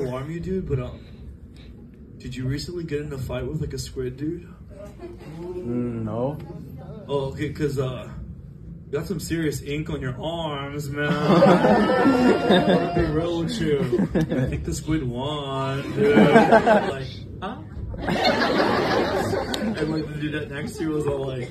alarm you, dude, but um, did you recently get in a fight with like a squid, dude? Mm, no. Oh, okay, cause uh, you got some serious ink on your arms, man. I be real with you. I think the squid won, dude. like, huh? and like the dude that next to you was all like.